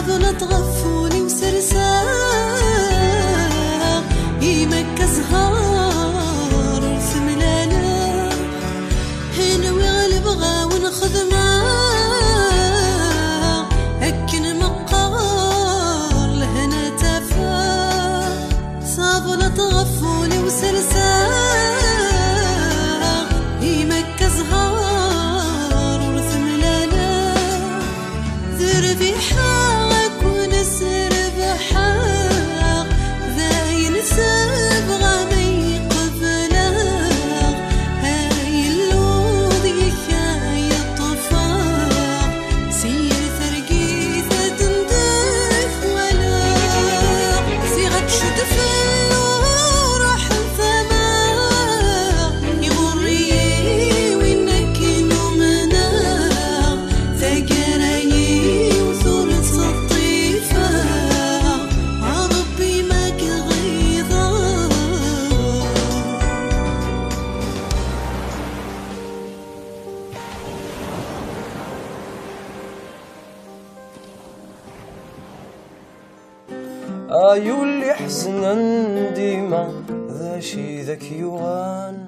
صابنا تغفوني ايو اللي حزنا ديما ذا شي ذاك يوان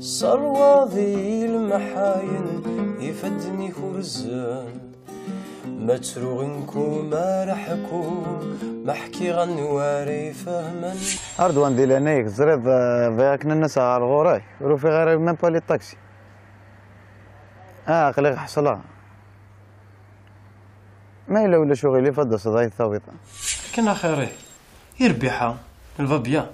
صرواضي المحاين يفدني خرزان. ما تروغنكو ما رحكو ما حكي غنواري فهما أردوان دي لانيك زريد فياك الناس على الغوراي روفي غير ميم با لي طاكسي آه خليك حصلها. ما إلا ولا شغلي فضل صداي الثابطة كان خيري. يربحها الفا بيان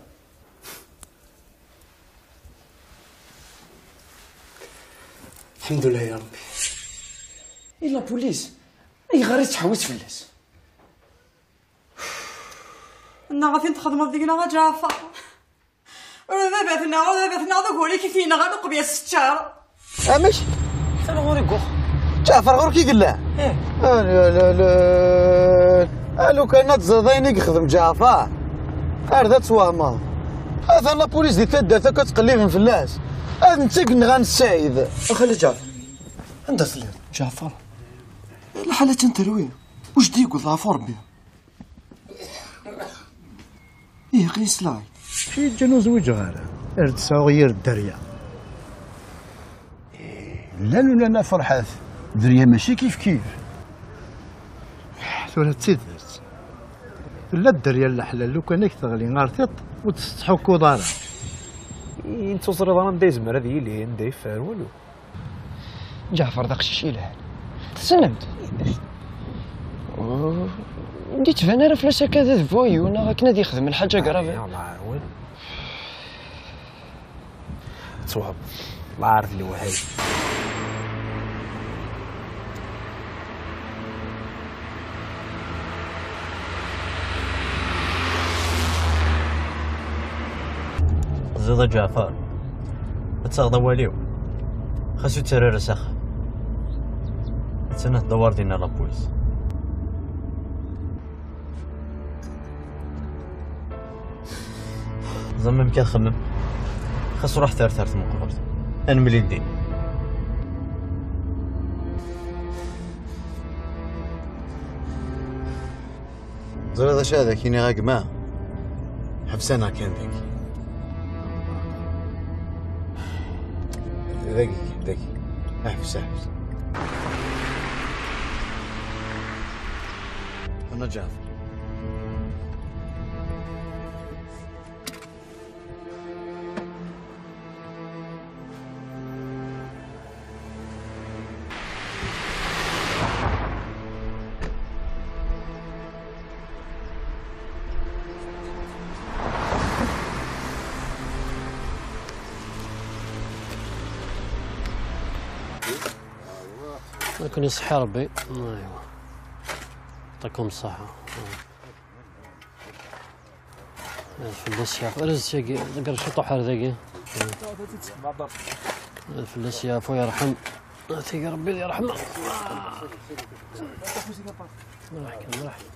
الحمد لله يا ربي. إلا بوليس. أي غير تحوس فلاس أنا غادي تخدم ديكنا غا جعفر. ذابتنا ذابتنا ذوك كيف فينا؟ غا نقبيا الستار. امش أنا غوري كوخ جعفر غور كي قال له إيه. لا لا لا. ألو كان تزاديني يخدم جعفر هذا توهمه هذا لا بوليس دي تدات كتقليل في الناس هذا انت كنا غنسايد خلي جعفر عندها سلير جعفر الحالة تنتروي وش دي يقول ضعف ربي إيه قيس لاي في جنوز وجهارة ارد صغير الدريا لا لا لا فرحات دريا ماشي كيف كيف ولا تسيدرت لا الدريا الحلال لو كان تغلي غارتيط وتستحكو دارا إنتو زريض أنا نداي زمر هذه اللي نداي فار والو. جعفر داك الشيء له تسلمت. ديت فانا راه فلاش هكا فويو أنا غاك نادي يخدم الحاجة قرابة. الله عاون توهب الله عارف اللي هو زيد جعفر. تاخذ واليو خاصو ترى رسخ تسنى تدور دينا لابوليس زعما كي تخمم خاصو روح ثار ثار من قبرت أنا ملي الدين زريد اش هذا كيني غاك ما. حبسنا كان ذاك ذاك ذاك احبس احبس أنا جعفر لكن يصحي ربي ايوا يعطيكم الصحة الفلاس يا رز نقرا شي طوح ذاقي الفلاس يا فو يرحم تيقي ربي يرحمه مرحبا مرحبا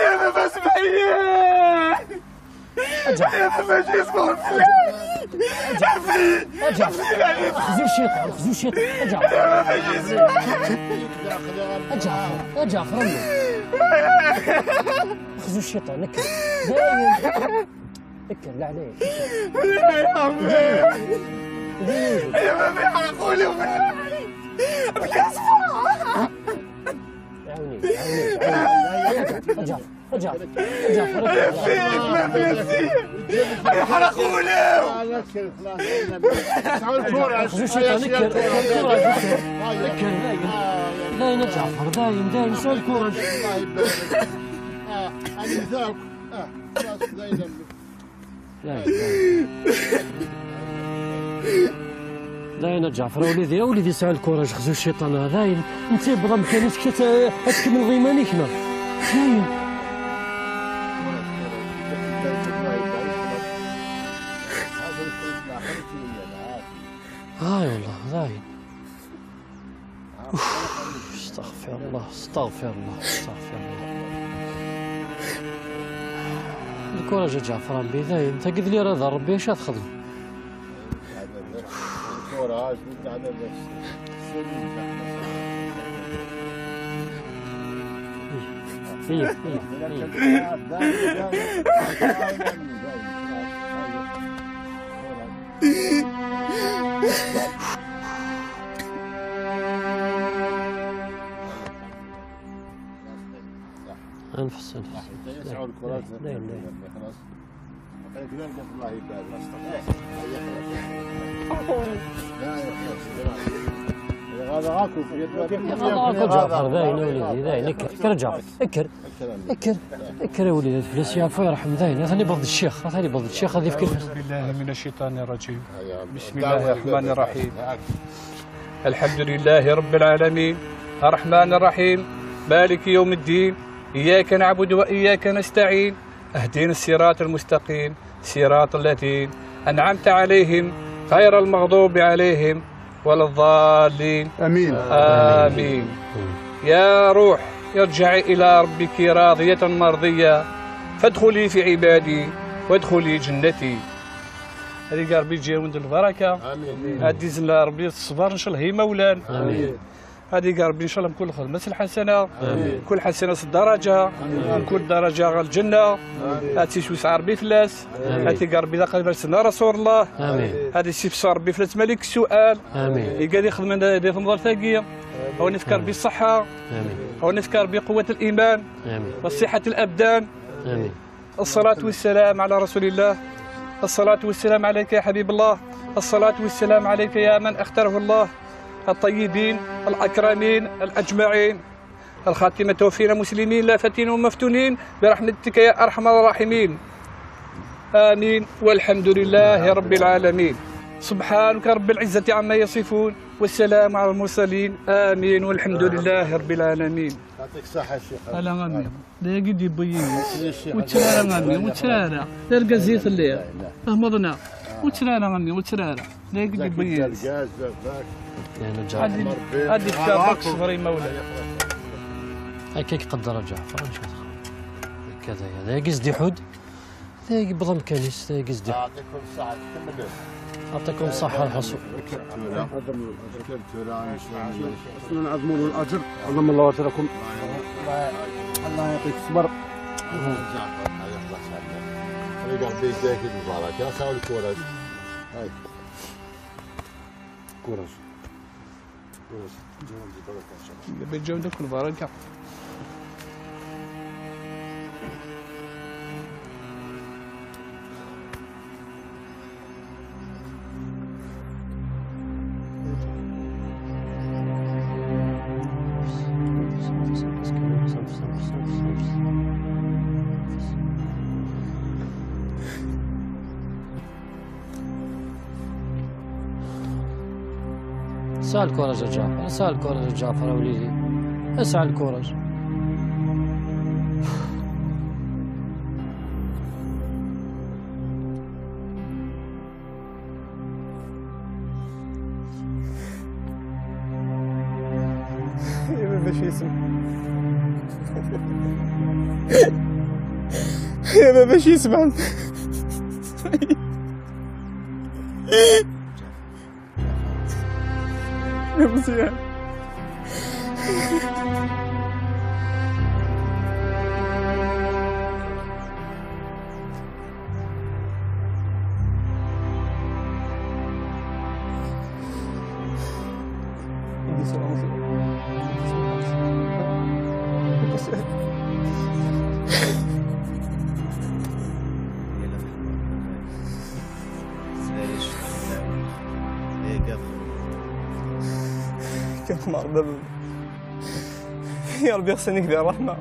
أنا ما اسمعي أنا ماشي اسمه ارجع خذوا الشيطان خذوا الشيطان. ارجع ارجع ارجع فرمي خذوا الشيطان نكر دايم نكر لا عليك يا ما في حرقوا لي عاوني عاوني ارجع حرقوا له الكورة جعفر دايم دايم سوى الكورة داين جعفر وليدي يا وليدي ساعة الكورة خذوا الشيطان هذا؟ داين انت بغا مكانيتك تكمل غيمانك هنا استغفر الله استغفر الله. استغفر الله الكورة جا جعفر بي داين إنت قد لي رضا ربي اش تخدم انفس انفس داين داين هذا جعفر يا وليدي داين اكر اكر جعفر اكر اكر اكر يا وليدي الفلوس يا عفو يرحم اللي بغض الشيخ هذا اللي بغض الشيخ هذه فكر بالله من الشيطان الرجيم بسم الله الرحمن الرحيم الحمد لله رب العالمين الرحمن الرحيم مالك يوم الدين إياك نعبد وإياك نستعين اهدنا الصراط المستقيم صراط الذين أنعمت عليهم غير المغضوب عليهم ولا الضالين. آمين. آمين. يا روح ارجعي إلى ربك راضية مرضية فادخلي في عبادي وادخلي جنتي. هذه قال ربي تجي عند البركة. آمين. هذه زنا ربي الصبر إن شاء الله هي مولان آمين. هذه ربي إن شاء الله كل خدمة الحسنة آمين. كل حسنة الدرجة كل درجة غير الجنة. هاتي شو سعر ربي فلاس. هاتي قال ربي داخل برسنا رسول الله. هذه صار ربي فلاس ملك السؤال آمين. قال يخدم هذه في نظر ثقية هو نفكر بالصحة. آمين. هو نفكر بقوة الإيمان. آمين. وصحة الأبدان. آمين. الصلاة والسلام على رسول الله. الصلاة والسلام عليك يا حبيب الله. الصلاة والسلام عليك يا من أختاره الله. الطيبين الأكرمين الأجمعين. الخاتمة فينا مسلمين لا فتين ومفتونين. برحمتك يا أرحم الراحمين. آمين. والحمد لله رب العالمين. سبحانك رب العزة عما يصفون والسلام على المرسلين. آمين. والحمد لله رب العالمين. يعطيك الصحة الشيخ ألا غني لا قد يبين. وترارا غني وترارا لا القزيت اللي أهمضنا. وترارا غني وترارا لا قد يبين يعني جعفر هذه هذه كتابك صغري مولاي. هكاك قدر جعفر ان شاء الله كذا هذا قصدي حد ذا بضم مكانيس ذا قصدي يعطيكم الصحة كملوا يعطيكم الصحة الحصول. نعظموا له الأجر. عظم الله اجركم الله يعطيك. الصبر. جعفر هذا يخلص عليك قال ربي يجزاك البركة خاول الكورة هاي كوراج بجودك البركة اسعى الكورج يا جعفر اسعى الكورج يا جعفر يا وليدي اسعى الكورج باش يسمع يا بابا باش يسمع؟ يا يا ربي خصني كذا الرحمة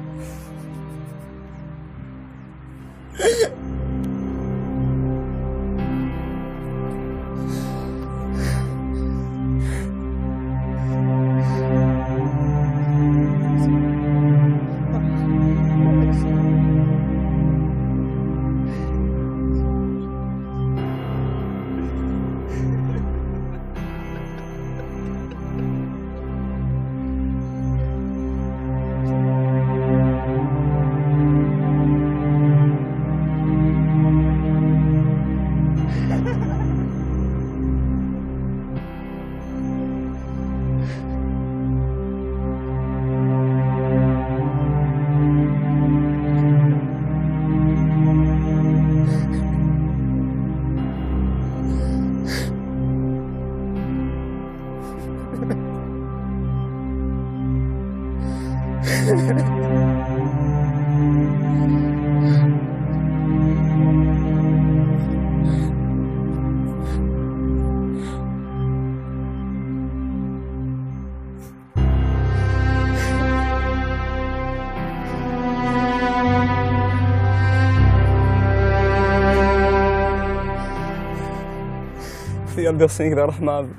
يا خصني كذا الرحمة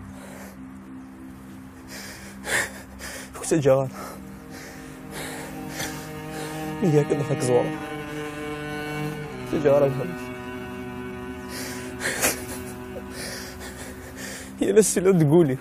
كنت جاران هي كذا فك زورة كنت جاران هي بس لو تقولي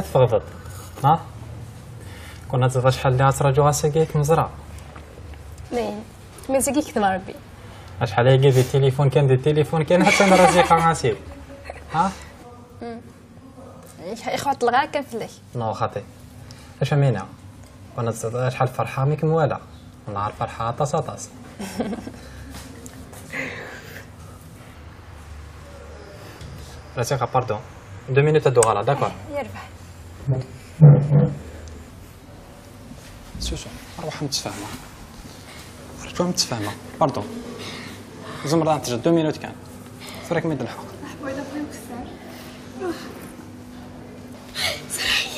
تغضب ها؟ كنا تزغى شحال اللي غتراجعوها ساكيك مزرعة. نعم مزيكي كتنا ربي. شحال هي دي التليفون كان دي التليفون كان حتى أنا رزيقة ناسي ها؟ يخوت الغا كنفلك نو خاطي اش أمينة؟ وأنا تصدق شحال فرحه ميك موالا نهار فرحة طاس طاس. راسيكا باردون دو مينوت دو غالا داكور يربح. سوسو روح متفاهمة رجوع متفاهمة باردون زمرة انت دو مينوت كان. فريك ميد الحق.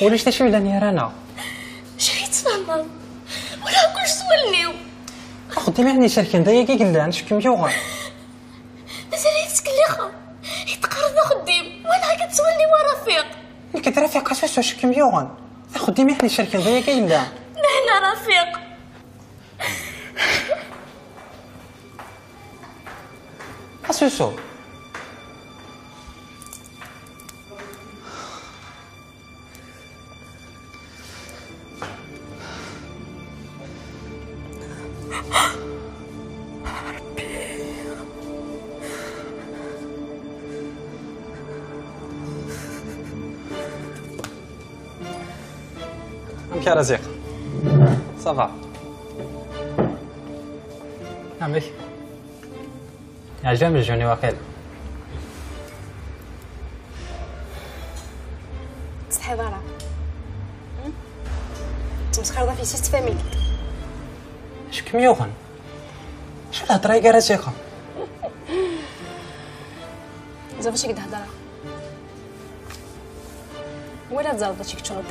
وليش تشوي لاني رانا؟ شريت ماما ولا كلش توليو خدي يعني شركة دايا كي قلنا نشكي ميوغان كترافق سوسو شكي ميوغان خدي يعني شركة دايا كي قلنا نحنا رفيق. سوسو يا رزيق. صافا أمك عجبني الجوني واقيلا تصحي ضرا تمسخر في سيست فاميلي اش كم يوغن شو الهضره يا رزيقة زعما شي كده هضره ولا تزرد شي كتشغل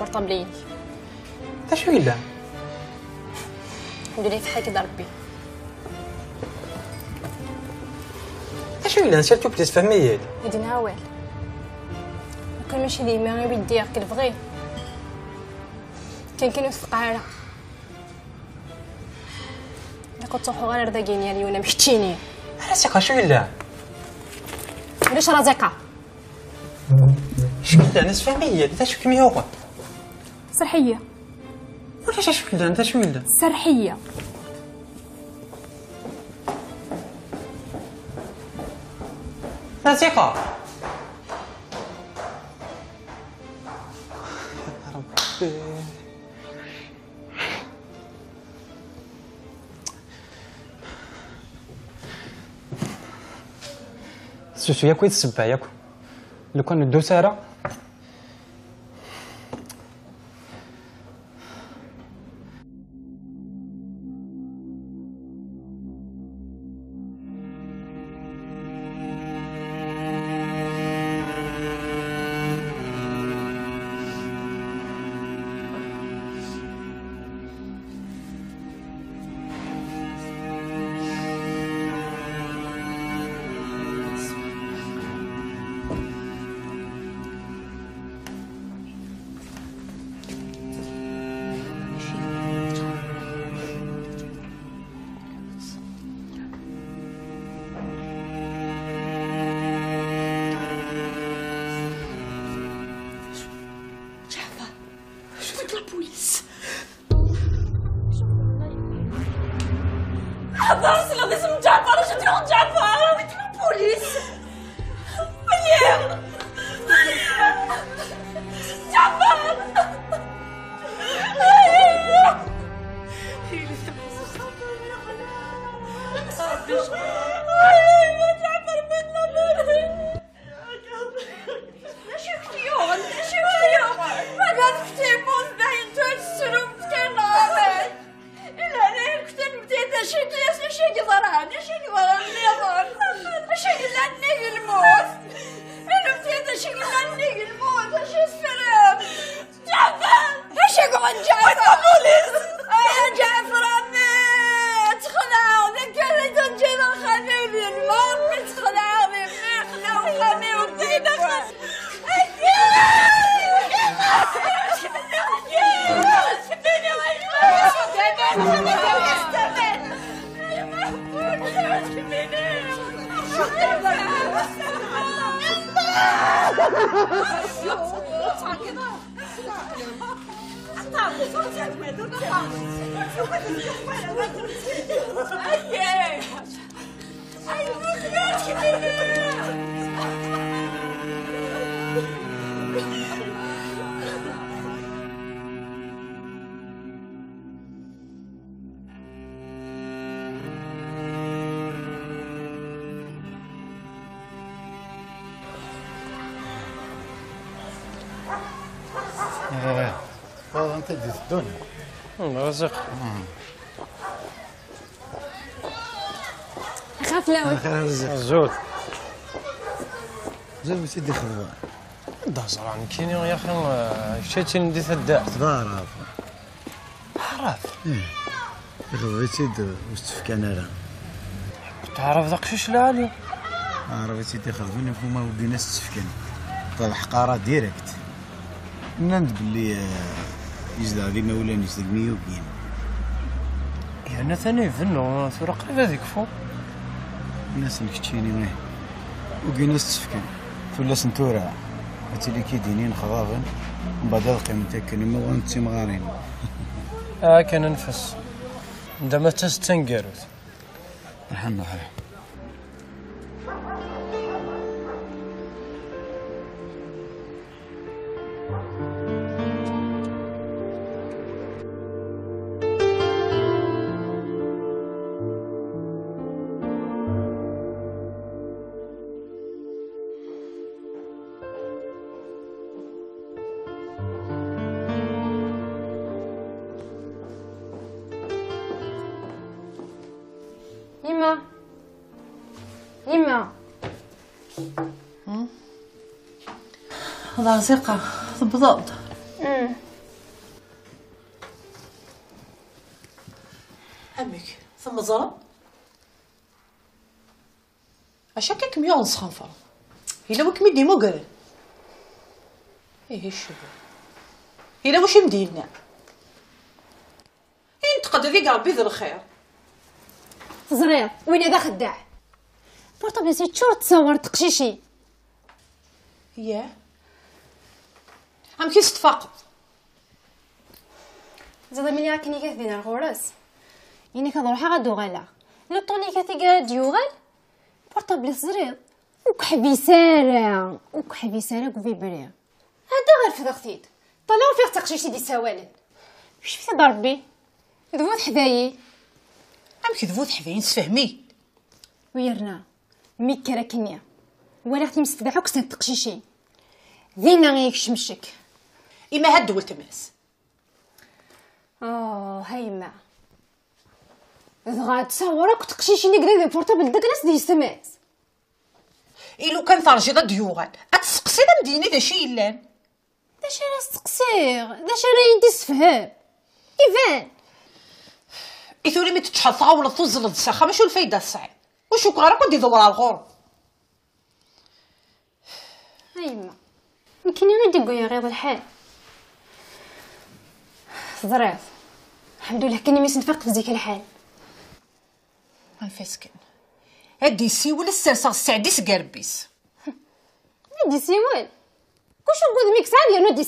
البورطابلين اش ولا الحمد لله حال كده ربي. اش ولا نسيت بليس فامي هادي نهاول كان ماشي ديما غير بيدي كل بغي. كان كاين في القاهرة. إلا كنت تروحو غير رضاقين يا ليونا محتيني رزيقة شو ولا علاش رزقة شو ولا ناس فامي انت شو كم يوغن ولا شو ولا انت شو ولا سرحية. رزيقة سوسو ياكو يتسبع ياكو. لو كان ندو this ديت الدنيا. رزق. خاف لا رزق زود. زين سيدي خضار دهزر عن كيني يا أخي شتي ندي خضار عارف عرف خضار سيدي واش تفكان أنا تعرف ذاك شوش العالي عارف سيدي خضر فما ودينا تفكان طلع حقارة ديريكت. نند باللي يجد علي مولانا يجد ميوبين يعني ثاني فنو ثورة قريبة ذيك فوق الناس اللي كتشيني ماه وقينا تفكان فلا سنتورا هاتي كيدينين خضافن من بعد القيم تاكن ما وانتي مغارين آه كان نفس عندما تستنقروت رحنا حي هذا رزقة بالضبط. عمك ثم ظلم أشكك ميون صنفر إلا وك مدي مقرن إيه الشبه إلا وش مدينا إنت قد ذي قلبي ذي الخير. زرير وين هذا خداع بورطابل سي تشور تصور تقشيشي؟ ياه عم كيس تفاقد زاد ملي راكني كثينا الغرس يعني كنروح غادو غالا لو طوني كثي قاد يوغل بورطابل زرير وكحبي سارة وكحبي سارة كوفي بري هذا غير في ضغطيت طلعوا فيه تقشيشي دي سوالد وش في ضربي ذوذ حذايي عم كذبوت حذين تفهمي ويرنا مي كراكنيا ولا أختي مستدعوك سنة تقشيشي ذينا غيك شمشك إما هاد دول تماس. آه هيما. دغا تصورك تقشيشي نقدر بورتابل داك ناس دي سماس إلو كان ثرجي ضد يوغال أتسقسي دا مدينة دا شي إلان دا شي راس تقصير دا شي راه يدي سفهاب يفان إثوري مي تتحطها ولا توزل الساخة ماشو الفايدة الصعيب. وشو كغارك ودي دور على الغور. هيما. يمكن غير ديكو يا غيظ الحال. ظريف الحمد لله كني ميس نفيق في ذيك الحال. ما فاسكن هادي سيول السرسة السعديس قربيس دي سيوال كوش نقول ميكس عالية نو دي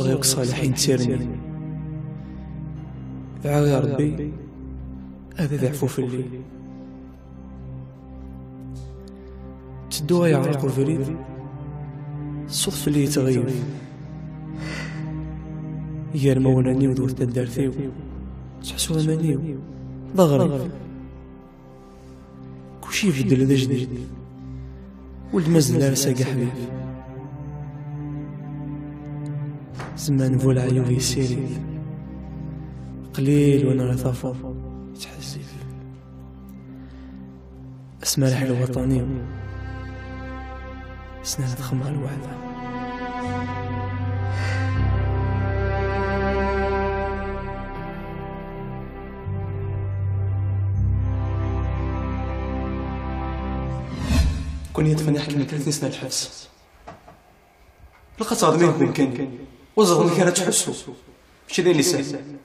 غيرك صالحين تيرني. دعا يا ربي هذا ذا عفوف الليل تدوها يعرق الفريد الصدف اللي يتغير يا المولاني ودور تدارثيو تحسو امانيو ضغري كلشي يبدل ذا جديد. ولد مازال لابس حبيب. زمان فول عيوب يسيري قليل وأنا رثافو تحزف اسمع الحلو وطني سنان الوحدة. كون يدفن يحكي من ثلاث سنين الحبس. لقد صادمين ممكن وزغ كانت تحسو. ماشي ذي اللي سهل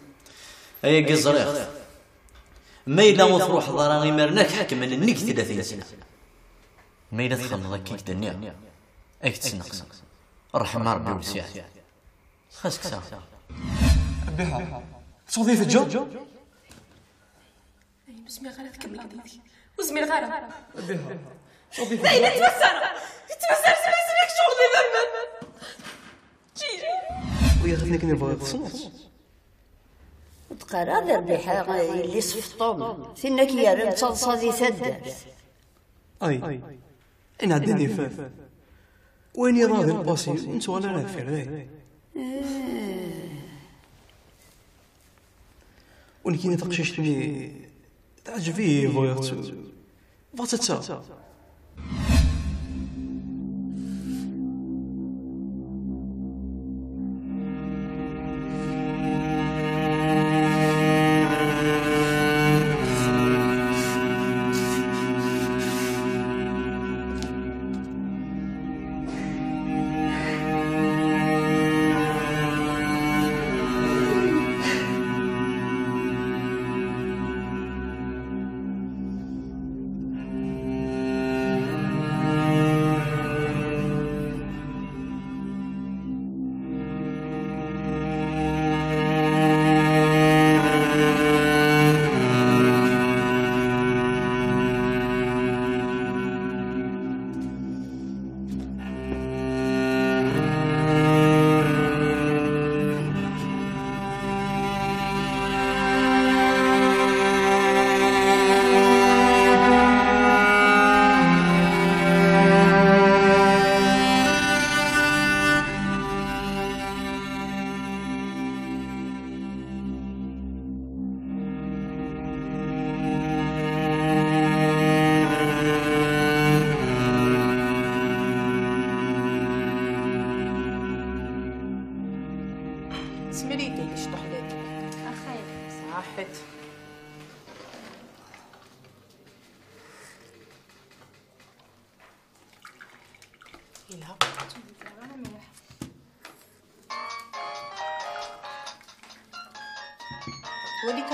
أي قزريخ ما إلا وتروح ضراني مرناك حكم من النك 30 سنة ما إلا تخلص كيك دنيا ايك تسنقس الرحمة ربي ولسيات خاصك سافر بها. تصوضي في الجو بسمي غير تكمل قضيتي وزمي غير بها. اين تمسر. تمسر سمسرك شغلي ذنب جيجي ويا غفني كني بغيت تصوص تقرا اللي يا رم تصادي ثدرس أي. أنا عدني فاف وين يراضي الباسي؟ وانت ولا لا في الراي ولكن تقششت لي تعجبي بغيت بغيت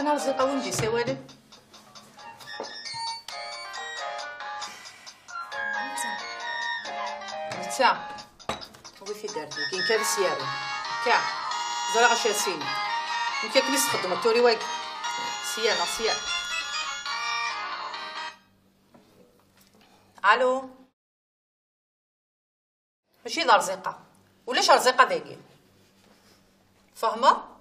كان رزقه ونجي نتا. هو في دارتي كاين كان سياري كاع زرع غشا سين يمكن كنيس تخدم التوري واقف سيانة سيان ألو. ماشي دار رزيقة ولاش رزيقة ذاكي فاهمة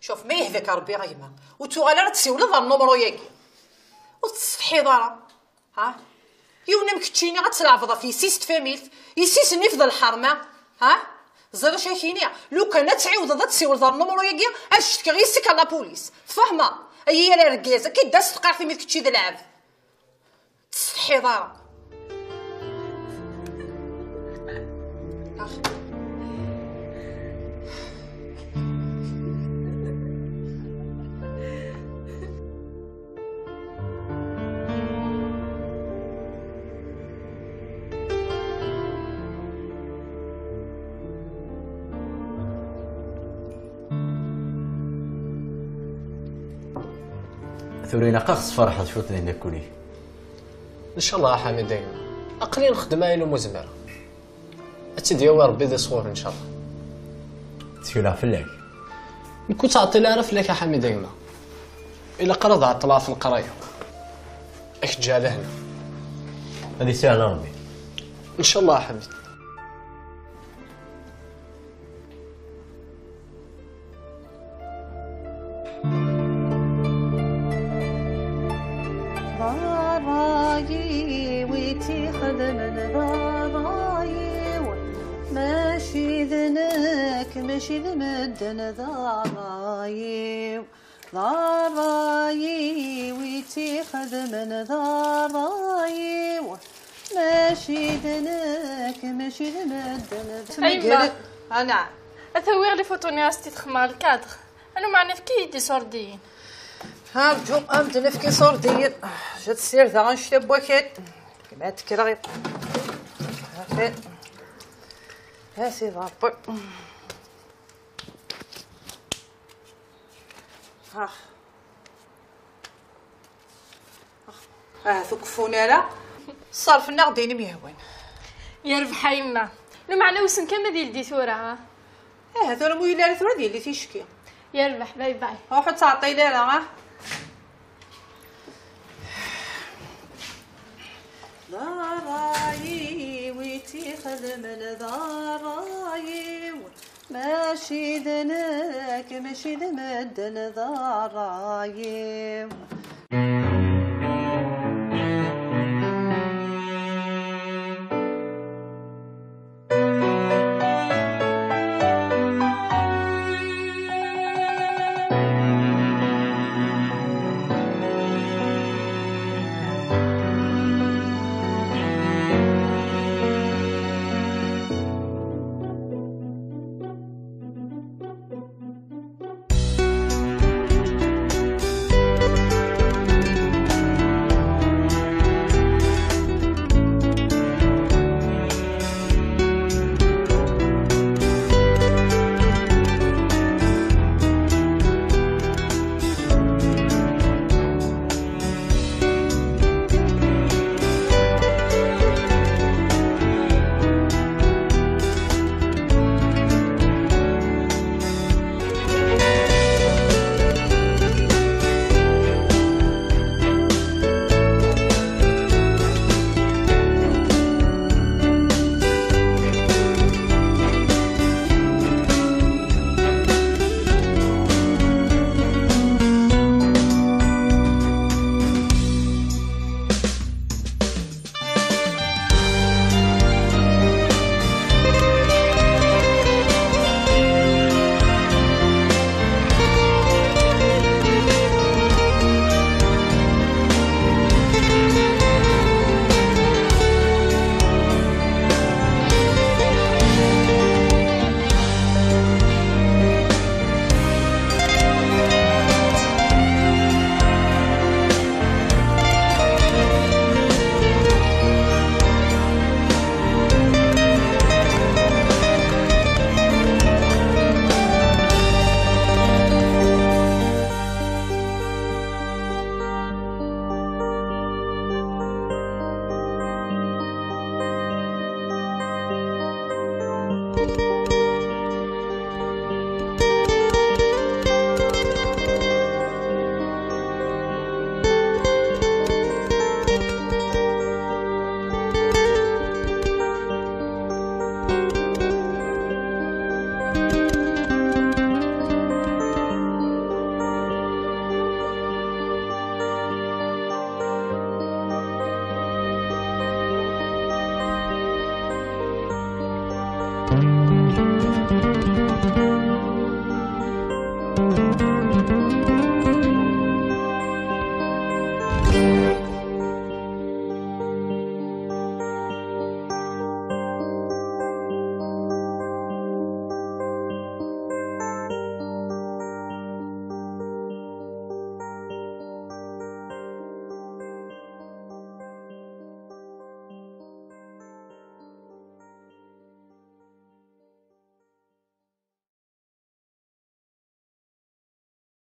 شوف ما يهذاك ربي غيما وتوغالا راه تسيولي دار النمرو ياكي. وتستحي دارا ها؟ يونا مكتشيني غتلعفضا في سيست فاميلت. يسيس نفض الحرمة. ها؟ زرا شاكيني لو كان تعاود هذا تسيول دار النمرو ياكي اشتكي غير سيك على بوليس. فاهمة أي يا رجازة كي داس تقع في ميت كتشي ذا العبد تستحي دارا ثورينا قاخص فرحة شوط لنا كوني. إن شاء الله حامد دايما اقلي نخدم عين مزمر. أتدي ربي ذي صور إن شاء الله. تسكيلها فلاك كنت تعطي لها فلاك يا دايما الا قرض عطلها في القرايه اش تجي لهنا هذه سهله ربي إن شاء الله يا ذنك ماشي ذمدن ضراي ضراي ويتي خدم ضراي ماشي ذنك ماشي ذمدن أيما. أنا أثوير لي فوتوني راستي تخمار الكادر. أنا معني في كيدي صوردين ها رجو قامت نفكي صور ديال جات السير ذا غنشتي بواكيت كما تكرا غير ها سي ها آه ثقفونا لا صرفنا غديني ميهوان يربح يما. لو معنا وسن كما ديال دي ثورة؟ ها آه هذول مو يلا ثورة ديال اللي تيشكي. يربح باي باي. روحو تعطي لي ها ضراي ويتي خدم ضراي ماشي ذنك ماشي ذمدن ضراي